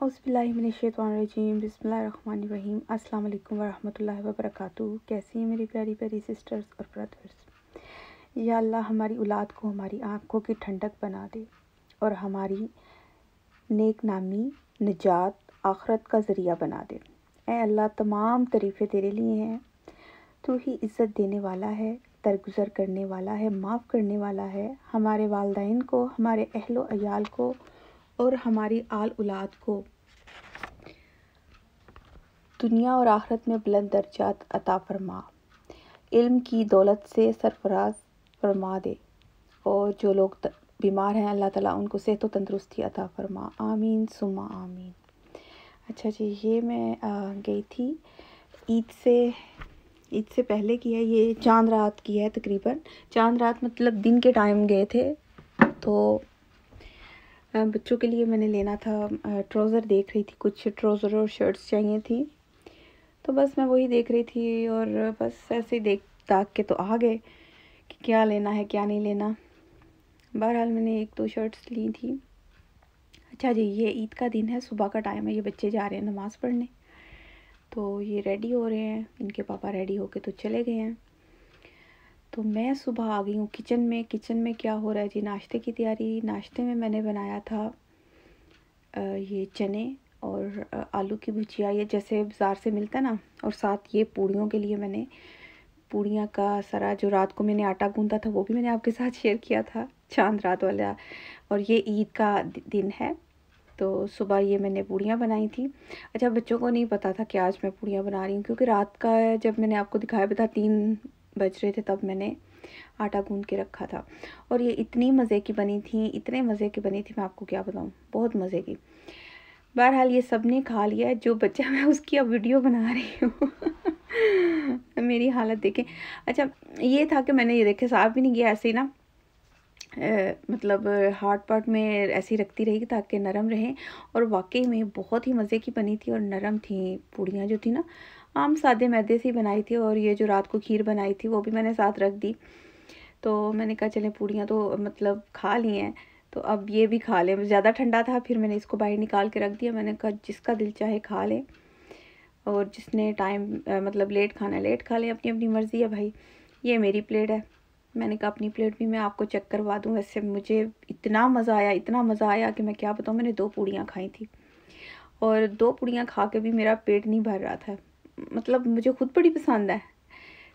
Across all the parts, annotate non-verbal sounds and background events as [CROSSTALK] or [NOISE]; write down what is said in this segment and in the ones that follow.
अज़बिल्लिमिनशैतवानरजीम बिस्मिल्लाहिर्रहमानिर्रहीम। अस्सलाम वालेकुम वरहमतुल्लाहि वबरकातुहू। कैसी हैं मेरी प्यारी प्यारी सिस्टर्स और ब्रदर्स या अल्लाह हमारी औलाद को हमारी आँखों की ठंडक बना दे और हमारी नेक नामी निजात, आखरत का ज़रिया बना दे। ए अल्लाह, तमाम तरीफ़े तेरे लिए हैं। तू ही इज़्ज़त देने वाला है, दरगुज़र करने वाला है, माफ़ करने वाला है। हमारे वालदेन को, हमारे अहलो अयाल को और हमारी आल औलाद को। दुनिया और आखरत में बुलंद दर्जात अता फरमा। इल्म की दौलत से सरफराज फरमा दे और जो लोग बीमार हैं, अल्लाह ताला उनको सेहत तंदरुस्ती अता फरमा। आमीन सुमा आमीन। अच्छा जी, ये मैं गई थी। ईद से ईद से पहले की है, ये चाँद रात की है तकरीबन। चाँद रात मतलब दिन के टाइम गए थे तो बच्चों के लिए मैंने लेना था ट्राउज़र देख रही थी, कुछ ट्राउज़र और शर्ट्स चाहिए थी। तो बस मैं वही देख रही थी और बस ऐसे ही देख ताक के तो आ गए कि क्या लेना है, क्या नहीं लेना। बहरहाल मैंने एक दो शर्ट्स ली थी। अच्छा जी, ये ईद का दिन है, सुबह का टाइम है, ये बच्चे जा रहे हैं नमाज़ पढ़ने। तो ये रेडी हो रहे हैं, इनके पापा रेडी होके तो चले गए हैं। तो मैं सुबह आ गई हूँ किचन में। किचन में क्या हो रहा है जी? नाश्ते की तैयारी। नाश्ते में मैंने बनाया था ये चने और आलू की भुजिया। ये जैसे बाज़ार से मिलता ना, और साथ ये पूड़ियों के लिए मैंने पूड़ियाँ का सारा, जो रात को मैंने आटा गूंदा था, वो भी मैंने आपके साथ शेयर किया था, चाँद रात वाला। और ये ईद का दिन है तो सुबह ये मैंने पूड़ियाँ बनाई थी। अच्छा बच्चों को नहीं पता था कि आज मैं पूड़ियाँ बना रही हूँ, क्योंकि रात का जब मैंने आपको दिखाया भी था, तीन बज रहे थे तब मैंने आटा गूंद के रखा था। और ये इतनी मज़े की बनी थी इतने मज़े की बनी थी मैं आपको क्या बताऊँ बहुत मज़े की। बहरहाल ये सबने खा लिया है जो बच्चा [LAUGHS] मैं उसकी अब वीडियो बना रही हूँ। [LAUGHS] मेरी हालत देखें। अच्छा ये था कि मैंने ये देखे साफ़ भी नहीं किया ऐसे ही ना ए, मतलब हार्ड पार्ट में ऐसी रखती रहेगी ताकि नरम रहें। और वाकई में बहुत ही मज़े की बनी थी और नरम थी पूड़ियाँ जो थी ना आम सादे मैदे से ही बनाई थी और ये जो रात को खीर बनाई थी, वो भी मैंने साथ रख दी। तो मैंने कहा, चलें पूड़ियाँ तो मतलब खा ली हैं तो अब ये भी खा लें। ज़्यादा ठंडा था, फिर मैंने इसको बाहर निकाल के रख दिया। मैंने कहा, जिसका दिल चाहे खा लें। और जिसने टाइम मतलब लेट खाना लेट खा लें अपनी अपनी मर्ज़ी है भाई। ये मेरी प्लेट है। मैंने कहा, अपनी प्लेट भी मैं आपको चेक करवा दूँ। वैसे मुझे इतना मज़ा आया, इतना मज़ा आया कि मैं क्या बताऊँ, मैंने दो पूड़ियाँ खाई थी। और दो पूड़ियाँ खा के भी मेरा पेट नहीं भर रहा था। मतलब मुझे खुद बड़ी पसंद है।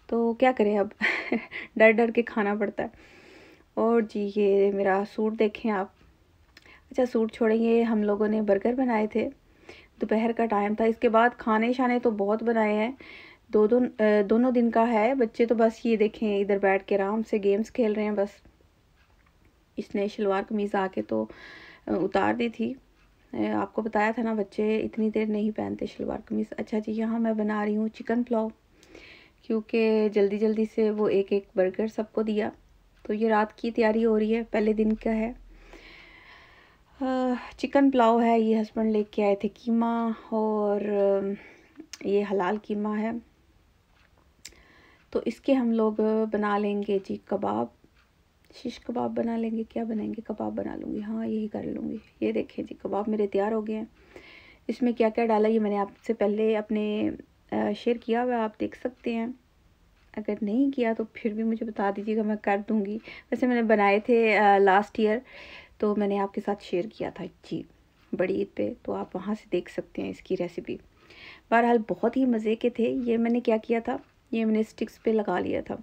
तो क्या करें अब? [LAUGHS] डर डर के खाना पड़ता है। और जी, ये मेरा सूट देखें आप। अच्छा सूट छोड़ेंगे, हम लोगों ने बर्गर बनाए थे। दोपहर का टाइम था, इसके बाद खाने शाने तो बहुत बनाए हैं। दो दो दोनों दिन का है, बच्चे तो बस ये देखें, इधर बैठ के आराम से गेम्स खेल रहे हैं बस। इसने शलवार कमीज़ आके तो उतार दी थी। आपको बताया था ना, बच्चे इतनी देर नहीं पहनते शलवार कमीज़। अच्छा जी, यहाँ मैं बना रही हूँ चिकन पुलाव, क्योंकि जल्दी जल्दी से वो एक एक बर्गर सबको दिया। तो ये रात की तैयारी हो रही है, पहले दिन का है। चिकन पुलाव है, ये हस्बैंड लेके आए थे कीमा, और ये हलाल कीमा है। तो इसके हम लोग बना लेंगे जी कबाब। शिश कबाब बना लेंगे, क्या बनाएँगे? कबाब बना लूँगी। हाँ यही कर लूँगी। ये देखें जी, कबाब मेरे तैयार हो गए हैं। इसमें क्या क्या डाला, ये मैंने आपसे पहले अपने शेयर किया हुआ आप देख सकते हैं। अगर नहीं किया तो फिर भी मुझे बता दीजिएगा, मैं कर दूँगी। वैसे मैंने बनाए थे लास्ट ईयर तो मैंने आपके साथ शेयर किया था जी, बड़ी ईद पे। तो आप वहाँ से देख सकते हैं इसकी रेसिपी बहरहाल बहुत ही मज़े के थे। ये मैंने क्या किया था ये मैंने स्टिक्स पे लगा लिया था।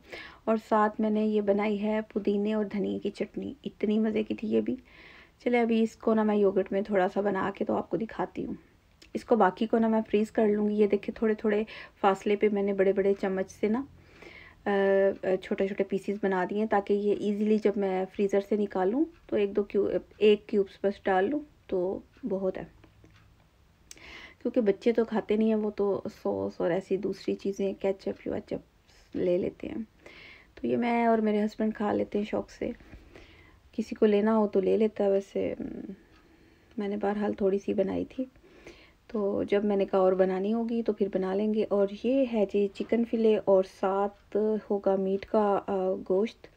और साथ मैंने ये बनाई है पुदीने और धनिए की चटनी। इतनी मज़े की थी ये भी। चले अभी इसको ना मैं योगर्ट में थोड़ा सा बना के तो आपको दिखाती हूँ। इसको बाकी को ना मैं फ्रीज़ कर लूँगी। ये देखिए थोड़े थोड़े फासले पे मैंने बड़े बड़े चम्मच से ना छोटे छोटे पीसीस बना दिए ताकि ये इजीली जब मैं फ्रीज़र से निकालूं तो एक दो क्यूब एक क्यूब्स बस डाल लूँ तो बहुत है। क्योंकि बच्चे तो खाते नहीं हैं वो तो सॉस और ऐसी दूसरी चीज़ें कैचअप वैचअप ले लेते हैं। तो ये मैं और मेरे हस्बैंड खा लेते हैं शौक़ से। किसी को लेना हो तो ले लेता है वैसे मैंने बहरहाल थोड़ी सी बनाई थी। तो जब मैंने कहा और बनानी होगी तो फिर बना लेंगे। और ये है जी चिकन फिले और साथ होगा मीट का गोश्त।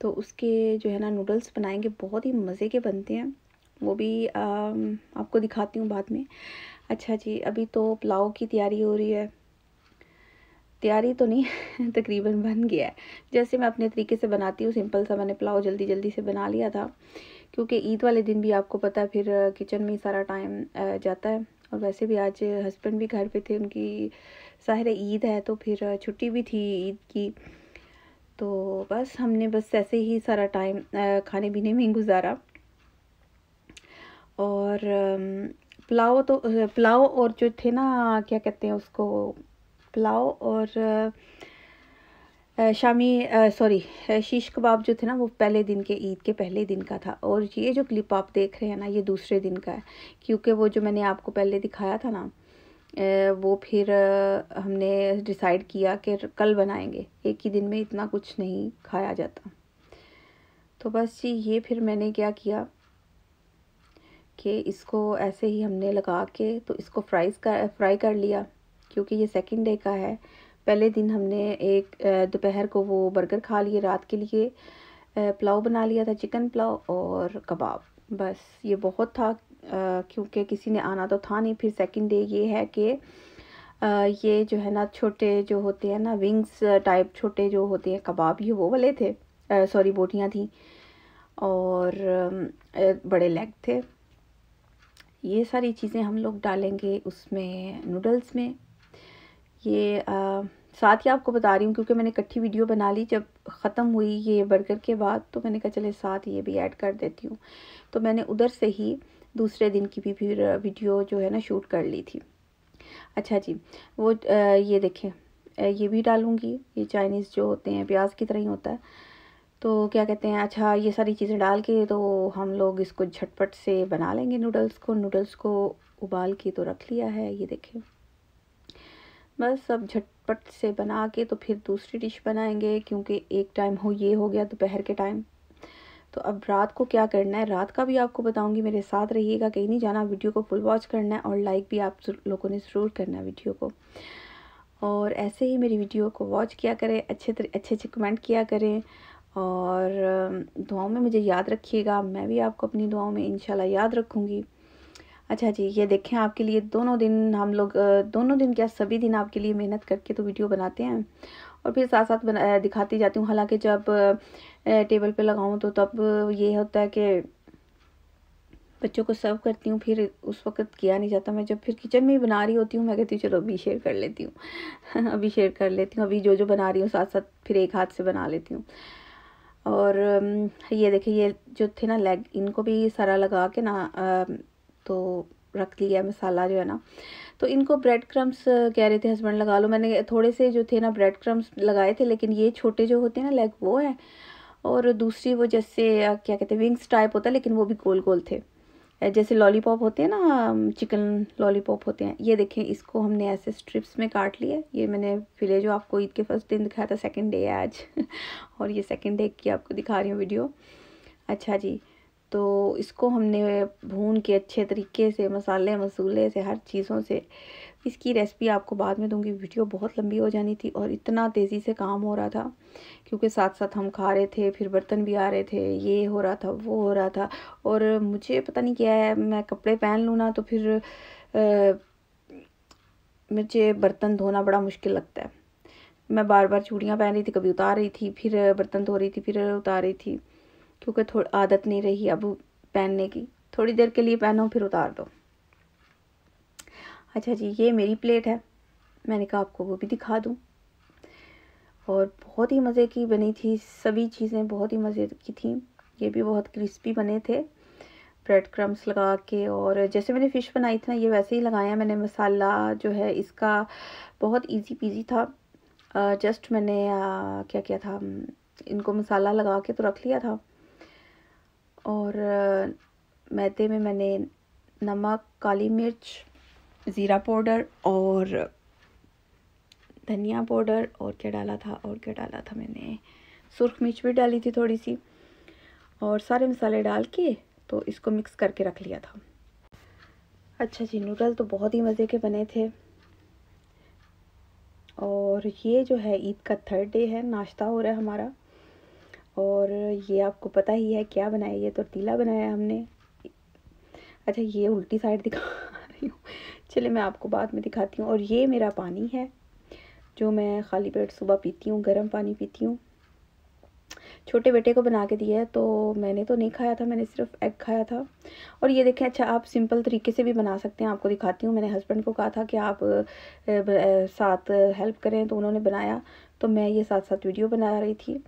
तो उसके जो है ना नूडल्स बनाएँगे बहुत ही मज़े के बनते हैं। वो भी आ, आपको दिखाती हूँ बाद में। अच्छा जी, अभी तो पुलाव की तैयारी हो रही है। तैयारी तो नहीं, [LAUGHS] तकरीबन बन गया है। जैसे मैं अपने तरीके से बनाती हूँ, सिंपल सा मैंने पुलाव जल्दी जल्दी से बना लिया था। क्योंकि ईद वाले दिन भी आपको पता है, फिर किचन में ही सारा टाइम जाता है। और वैसे भी आज हस्बैंड भी घर पे थे, उनकी साहिर ईद है तो फिर छुट्टी भी थी ईद की। तो बस हमने बस ऐसे ही सारा टाइम खाने पीने में गुजारा। और पुलाव तो पुलाव और जो थे ना, क्या कहते हैं उसको, पुलाव और शामी सॉरी शीश कबाब जो थे ना, वो पहले दिन के, ईद के पहले दिन का था। और ये जो क्लिप आप देख रहे हैं ना, ये दूसरे दिन का है। क्योंकि वो जो मैंने आपको पहले दिखाया था ना वो फिर हमने डिसाइड किया कि कल बनाएँगे। एक ही दिन में इतना कुछ नहीं खाया जाता। तो बस जी, ये फिर मैंने क्या किया कि इसको ऐसे ही हमने लगा के तो इसको फ्राइज कर फ्राई कर लिया, क्योंकि ये सेकंड डे का है। पहले दिन हमने एक दोपहर को वो बर्गर खा लिए, रात के लिए पुलाव बना लिया था चिकन पुलाव और कबाब। बस, ये बहुत था क्योंकि किसी ने आना तो था नहीं। फिर सेकंड डे ये है कि ये जो है ना, छोटे जो होते हैं ना विंग्स टाइप छोटे जो होते हैं, कबाब, ये वो वाले थे सॉरी बोटियाँ थी। और बड़े लेग थे। ये सारी चीज़ें हम लोग डालेंगे उसमें नूडल्स में। ये आ, साथ ही आपको बता रही हूँ क्योंकि मैंने इकट्ठी वीडियो बना ली जब ख़त्म हुई ये बर्गर के बाद तो मैंने कहा चले साथ ये भी ऐड कर देती हूँ। तो मैंने उधर से ही दूसरे दिन की भी फिर वीडियो जो है ना शूट कर ली थी। अच्छा जी वो आ, ये देखें ये भी डालूँगी ये चाइनीज़ जो होते हैं प्याज की तरह ही होता है। तो क्या कहते हैं अच्छा ये सारी चीज़ें डाल के तो हम लोग इसको झटपट से बना लेंगे नूडल्स को। नूडल्स को उबाल के तो रख लिया है, ये देखें बस अब झटपट से बना के तो फिर दूसरी डिश बनाएँगे, क्योंकि एक टाइम हो, ये हो गया दोपहर के टाइम तो अब रात को क्या करना है? रात का भी आपको बताऊँगी, मेरे साथ रहिएगा, कहीं नहीं जाना। वीडियो को फुल वॉच करना है और लाइक भी आप लोगों ने ज़रूर करना है वीडियो को। और ऐसे ही मेरी वीडियो को वॉच किया करें, अच्छे अच्छे अच्छे कमेंट किया करें। और दुआओं में मुझे याद रखिएगा। मैं भी आपको अपनी दुआओं में इंशाल्लाह याद रखूँगी। अच्छा जी, ये देखें आपके लिए दोनों दिन हम लोग दोनों दिन क्या सभी दिन आपके लिए मेहनत करके तो वीडियो बनाते हैं? और फिर साथ साथ बना दिखाती जाती हूँ। हालाँकि जब टेबल पे लगाऊँ तो तब ये होता है कि बच्चों को सर्व करती हूँ, फिर उस वक्त किया नहीं जाता। मैं जब फिर किचन में ही बना रही होती हूँ, मैं कहती हूँ, चलो अभी शेयर कर लेती हूँ। [LAUGHS] अभी शेयर कर लेती हूँ, अभी जो जो बना रही हूँ साथ साथ फिर एक हाथ से बना लेती हूँ। और ये देखिए, ये जो थे ना लेग इनको भी सारा लगा के ना तो रख लिया मसाला जो है ना। तो इनको ब्रेड क्रम्स कह रहे थे हस्बैंड लगा लो। मैंने थोड़े से जो थे ना ब्रेड क्रम्स लगाए थे, लेकिन ये छोटे जो होते हैं ना लेग वो है। और दूसरी वो जैसे क्या कहते हैं विंग्स टाइप होता है, लेकिन वो भी गोल गोल थे। जैसे लॉलीपॉप होते हैं ना चिकन लॉलीपॉप होते हैं, ये देखें, इसको हमने ऐसे स्ट्रिप्स में काट लिया। ये मैंने फिले जो आपको ईद के फ़र्स्ट दिन दिखाया था सेकेंड डे है आज। [LAUGHS] और ये सेकेंड डे की आपको दिखा रही हूँ वीडियो अच्छा जी तो इसको हमने भून के अच्छे तरीके से, मसाले, मसूले से, हर चीज़ों से इसकी रेसिपी आपको बाद में दूँगी। वीडियो बहुत लंबी हो जानी थी और इतना तेज़ी से काम हो रहा था क्योंकि साथ साथ हम खा रहे थे फिर बर्तन भी आ रहे थे ये हो रहा था वो हो रहा था। और मुझे पता नहीं क्या है मैं कपड़े पहन लूँ ना तो फिर आ, मुझे बर्तन धोना बड़ा मुश्किल लगता है। मैं बार बार चूड़ियाँ पहन रही थी कभी उतार रही थी फिर बर्तन धो रही थी फिर उतार रही थी क्योंकि थोड़ी आदत नहीं रही अब पहनने की। थोड़ी देर के लिए पहनो फिर उतार दो। अच्छा जी, ये मेरी प्लेट है। मैंने कहा, आपको वो भी दिखा दूँ। और बहुत ही मज़े की बनी थी, सभी चीज़ें बहुत ही मज़े की थी। ये भी बहुत क्रिस्पी बने थे ब्रेड क्रम्स लगा के। और जैसे मैंने फ़िश बनाई थी ना, ये वैसे ही लगाया मैंने। मसाला जो है, इसका बहुत इजी पीजी था। जस्ट मैंने क्या किया था इनको मसाला लगा के तो रख लिया था। और मैदे में मैंने नमक, काली मिर्च ज़ीरा पाउडर और धनिया पाउडर और क्या डाला था और क्या डाला था मैंने? सुरख मिर्च भी डाली थी थोड़ी सी और सारे मसाले डाल के तो इसको मिक्स करके रख लिया था। अच्छा जी नूडल तो बहुत ही मज़े के बने थे। और ये जो है ईद का थर्ड डे है, नाश्ता हो रहा है हमारा। और ये आपको पता ही है क्या बनाया, ये तो बनाया हमने। अच्छा ये उल्टी साइड दिखा रही हूँ चले मैं आपको बाद में दिखाती हूँ। और ये मेरा पानी है, जो मैं खाली पेट सुबह पीती हूँ, गर्म पानी पीती हूँ। छोटे बेटे को बना के दिया है तो मैंने तो नहीं खाया था, मैंने सिर्फ़ एग खाया था। और ये देखें अच्छा आप सिंपल तरीके से भी बना सकते हैं, आपको दिखाती हूँ। मैंने हस्बैंड को कहा था कि आप साथ हेल्प करें तो उन्होंने बनाया। तो मैं ये साथ साथ वीडियो बना रही थी।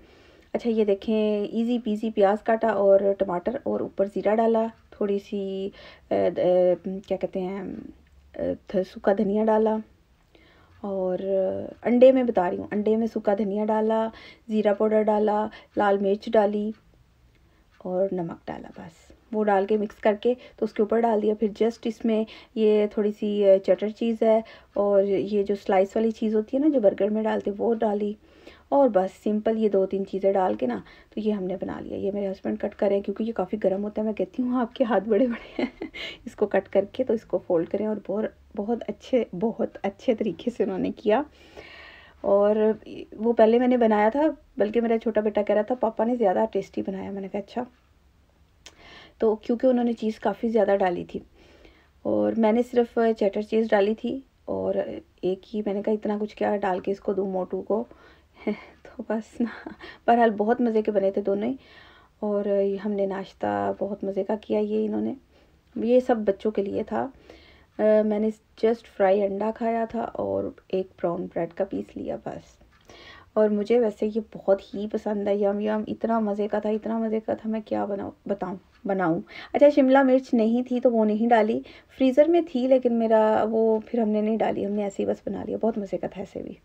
अच्छा ये देखें इजी पीजी प्याज काटा और टमाटर और ऊपर ज़ीरा डाला। थोड़ी सी क्या कहते हैं सूखा धनिया डाला और अंडे में बता रही हूँ, अंडे में सूखा धनिया डाला, ज़ीरा पाउडर डाला, लाल मिर्च डाली और नमक डाला बस। वो डाल के मिक्स करके तो उसके ऊपर डाल दिया। फिर जस्ट इसमें ये थोड़ी सी चटर चीज़ है और ये जो स्लाइस वाली चीज़ होती है ना जो बर्गर में डालते वो डाली और बस सिंपल ये दो तीन चीज़ें डाल के ना तो ये हमने बना लिया। ये मेरे हस्बैंड कट करें क्योंकि ये काफ़ी गर्म होता है। मैं कहती हूँ, आपके हाथ बड़े बड़े हैं। [LAUGHS] इसको कट करके तो इसको फोल्ड करें और बहुत बहुत अच्छे बहुत अच्छे तरीके से उन्होंने किया। और वो पहले मैंने बनाया था, बल्कि मेरा छोटा बेटा कह रहा था, पापा ने ज़्यादा टेस्टी बनाया। मैंने कहा अच्छा। तो क्योंकि उन्होंने चीज़ काफ़ी ज़्यादा डाली थी और मैंने सिर्फ़ चटर चीज़ डाली थी और एक ही मैंने कहा इतना कुछ क्या डाल के इसको दूँ मोटू को? [LAUGHS] तो बस ना बहरहाल बहुत मज़े के बने थे दोनों ही और हमने नाश्ता बहुत मज़े का किया ये इन्होंने। ये सब बच्चों के लिए था। आ, मैंने जस्ट फ्राई अंडा खाया था और एक ब्राउन ब्रेड का पीस लिया बस। और मुझे वैसे ये बहुत ही पसंद है, यम यम, इतना मज़े का था, इतना मज़े का था, मैं क्या बनाऊँ, बताऊँ, बनाऊँ। अच्छा शिमला मिर्च नहीं थी तो वो नहीं डाली, फ्रीज़र में थी लेकिन मेरा वो फिर हमने नहीं डाली, हमने ऐसे ही बस बना लिया, बहुत मज़े का था ऐसे भी।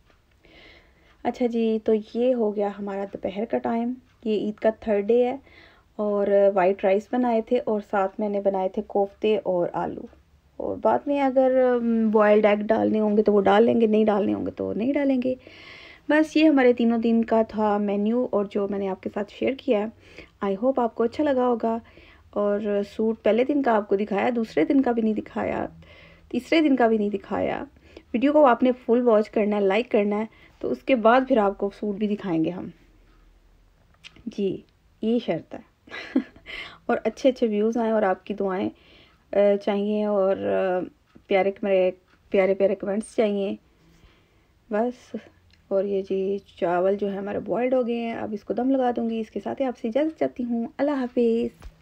अच्छा जी तो ये हो गया हमारा दोपहर का टाइम ये ईद का थर्ड डे है और वाइट राइस बनाए थे और साथ मैंने बनाए थे कोफ्ते और आलू। और बाद में अगर बॉयल्ड एग डालने होंगे तो वो डाल लेंगे, नहीं डालने होंगे तो नहीं डालेंगे। बस ये हमारे तीनों दिन का था मेन्यू और जो मैंने आपके साथ शेयर किया है। आई होप आपको अच्छा लगा होगा। और सूट पहले दिन का आपको दिखाया, दूसरे दिन का भी नहीं दिखाया, तीसरे दिन का भी नहीं दिखाया। वीडियो को आपने फुल वॉच करना है लाइक करना है तो उसके बाद फिर आपको सूट भी दिखाएँगे हम। जी, ये शर्त है। [LAUGHS] और अच्छे अच्छे व्यूज़ आएँ और आपकी दुआएँ चाहिए और प्यारे मेरे प्यारे प्यारे कमेंट्स चाहिए। बस। और ये जी चावल जो है हमारे बॉयल्ड हो गए हैं। अब इसको दम लगा दूँगी। इसके साथ ही आपसे जल्द चाहती हूँ। अल्लाह हाफिज़।